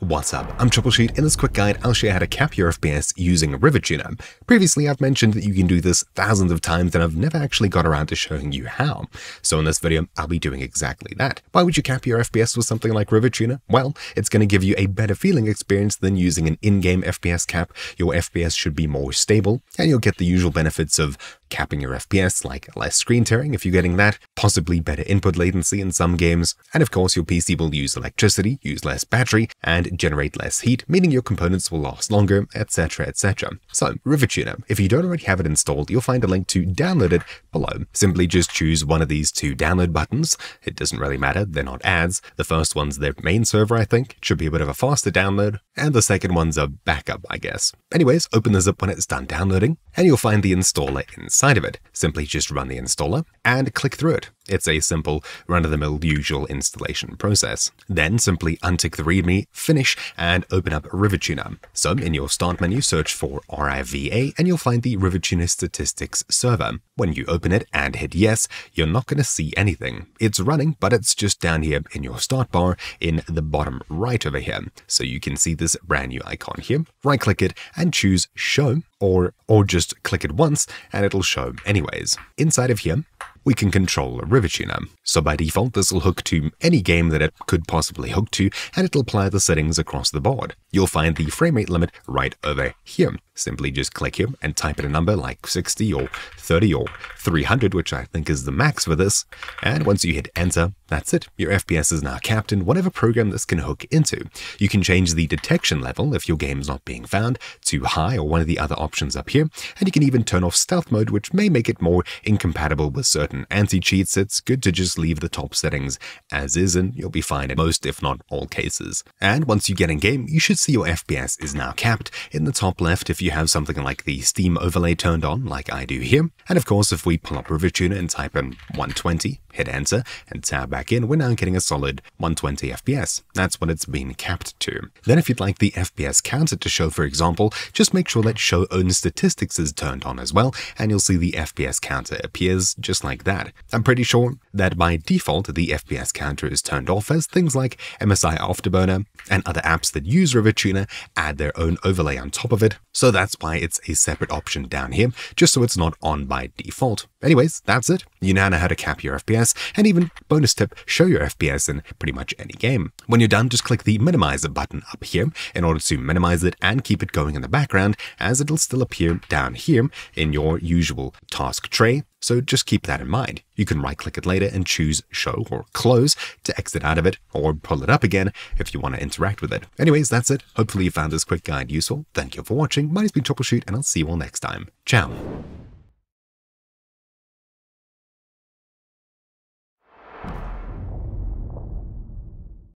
What's up? I'm TroubleChute. In this quick guide, I'll show you how to cap your FPS using RivaTuner. Previously, I've mentioned that you can do this thousands of times and I've never actually got around to showing you how. So in this video, I'll be doing exactly that. Why would you cap your FPS with something like RivaTuner? Well, it's going to give you a better feeling experience than using an in-game FPS cap. Your FPS should be more stable and you'll get the usual benefits of capping your FPS, like less screen tearing if you're getting that, possibly better input latency in some games, and of course your PC will use electricity, use less battery, and generate less heat, meaning your components will last longer, etc, etc. So, RivaTuner, if you don't already have it installed, you'll find a link to download it below. Simply just choose one of these two download buttons. It doesn't really matter, they're not ads. The first one's their main server, I think. It should be a bit of a faster download, and the second one's a backup, I guess. Anyways, open this up when it's done downloading, and you'll find the installer inside of it. Simply just run the installer and click through it. It's a simple, run-of-the-mill usual installation process. Then simply untick the README, finish, and open up RivaTuner. So in your start menu, search for RIVA, and you'll find the RivaTuner Statistics server. When you open it and hit yes, you're not going to see anything. It's running, but it's just down here in your start bar in the bottom right over here. So you can see this brand new icon here. Right-click it and choose Show, or, or just click it once and it'll show anyways. Inside of here, we can control a RivaTuner. So by default, this will hook to any game that it could possibly hook to, and it'll apply the settings across the board. You'll find the frame rate limit right over here. Simply just click here and type in a number like 60 or 30 or 300, which I think is the max for this. And once you hit enter, that's it. Your FPS is now capped in whatever program this can hook into. You can change the detection level if your game's not being found to high or one of the other options up here. And you can even turn off stealth mode, which may make it more incompatible with certain anti-cheats. It's good to just leave the top settings as is and you'll be fine in most, if not all cases. And once you get in game, you should see your FPS is now capped in the top left if you have something like the Steam overlay turned on, like I do here. And of course, if we pull up RivaTuner and type in 120, hit enter, and tab back in, we're now getting a solid 120 FPS. That's what it's been capped to. Then if you'd like the FPS counter to show, for example, just make sure that show own statistics is turned on as well, and you'll see the FPS counter appears just like that. I'm pretty sure that by default, the FPS counter is turned off as things like MSI Afterburner and other apps that use RivaTuner add their own overlay on top of it, so that's why it's a separate option down here, just so it's not on by default. Anyways, that's it. You now know how to cap your FPS, and even bonus tip, show your FPS in pretty much any game. When you're done, just click the minimizer button up here in order to minimize it and keep it going in the background, as it'll still appear down here in your usual task tray, so just keep that in mind. You can right click it later and choose show or close to exit out of it or pull it up again if you want to interact with it. Anyways, that's it. Hopefully you found this quick guide useful. Thank you for watching. My name's been TroubleChute and I'll see you all next time. Ciao.